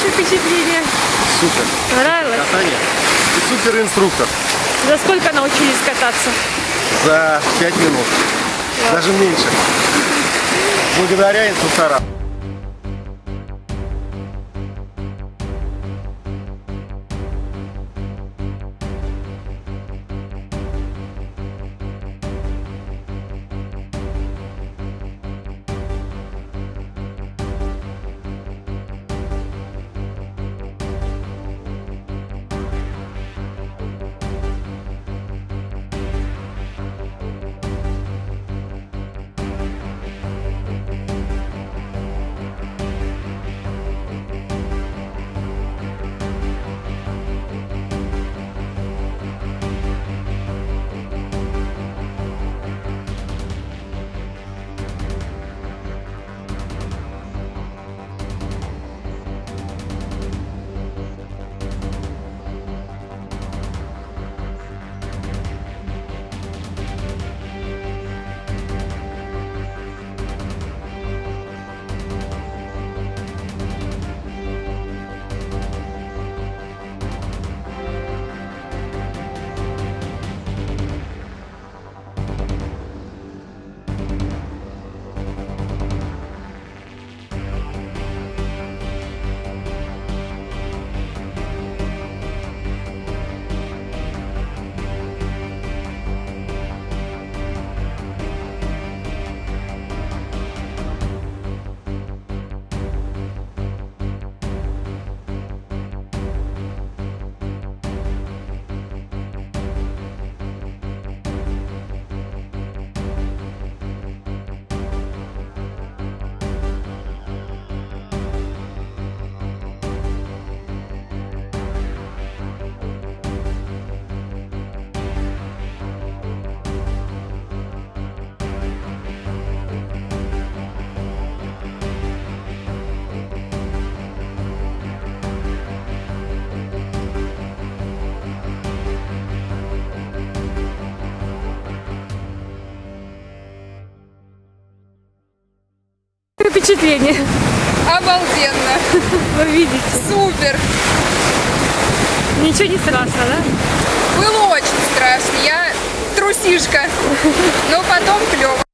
ваши впечатления? Супер. Понравилось? Катание. И супер инструктор. За сколько научились кататься? За 5 минут. Даже меньше. Благодаря инструкторам. Впечатление. Обалденно. Вы видите. Супер. Ничего не страшно, да? Было очень страшно. Я трусишка. Но потом клево.